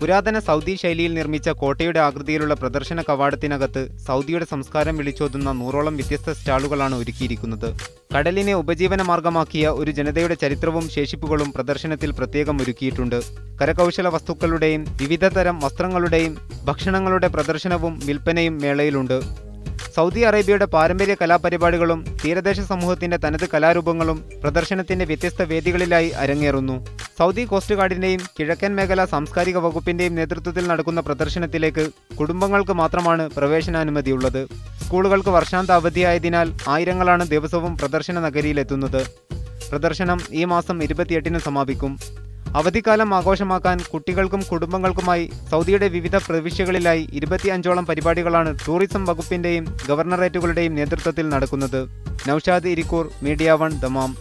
പുരാതന സൗദി ശൈലിയിൽ നിർമ്മിച്ച കോട്ടയുടെ ആകൃതിയിലുള്ള പ്രദർശന കവാടത്തിനകത്ത് സൗദിയുടെ സംസ്കാരം വിളിച്ചോതുന്ന നൂറോളം വ്യത്യസ്ത സ്റ്റാളുകളാണ് ഒരുക്കിയിരിക്കുന്നത്. കടലിനെ ഉപജീവന മാർഗമാക്കിയ ഒരു ജനതയുടെ ചരിത്രവും ശേഷിപ്പുകളും പ്രദർശനത്തിൽ പ്രത്യേകം ഒരുക്കിയിട്ടുണ്ട്. കരകൗശല വസ്തുക്കളുടെയും വിവിധതരം വസ്ത്രങ്ങളുടെയും ഭക്ഷണങ്ങളുടെ പ്രദർശനവും വിൽപ്പനയും മേളയിലുണ്ട്. സൗദി അറേബ്യയുടെ പാരമ്പര്യ കലാപരിപാടികളും തീരദേശ സമൂഹത്തിന്റെ തനത് കലാരൂപങ്ങളും പ്രദർശനത്തിന്റെ വ്യത്യസ്ത വേദികളിലായി അരങ്ങേറുന്നു. സൗദി കോസ്റ്റ് ഗാർഡിന്റെയും കിഴക്കൻ മേഖല സാംസ്കാരിക വകുപ്പിന്റെയും നേതൃത്വത്തിൽ നടക്കുന്ന പ്രദർശനത്തിലേക്ക് കുടുംബങ്ങൾക്ക് മാത്രമാണ് പ്രവേശനാനുമതിയുള്ളത്. സ്കൂളുകൾക്ക് വർഷാന്ത അവധിയായതിനാൽ ആയിരങ്ങളാണ് ദിവസവും പ്രദർശന നഗരിയിലെത്തുന്നത്. പ്രദർശനം ഈ മാസം ഇരുപത്തിയെട്ടിന് സമാപിക്കും. അവധിക്കാലം ആഘോഷമാക്കാൻ കുട്ടികൾക്കും കുടുംബങ്ങൾക്കുമായി സൗദിയുടെ വിവിധ പ്രവിശ്യകളിലായി ഇരുപത്തിയഞ്ചോളം പരിപാടികളാണ് ടൂറിസം വകുപ്പിന്റെയും ഗവർണറേറ്റുകളുടെയും നേതൃത്വത്തിൽ നടക്കുന്നത്. Noushad Irikkur media one Dammam.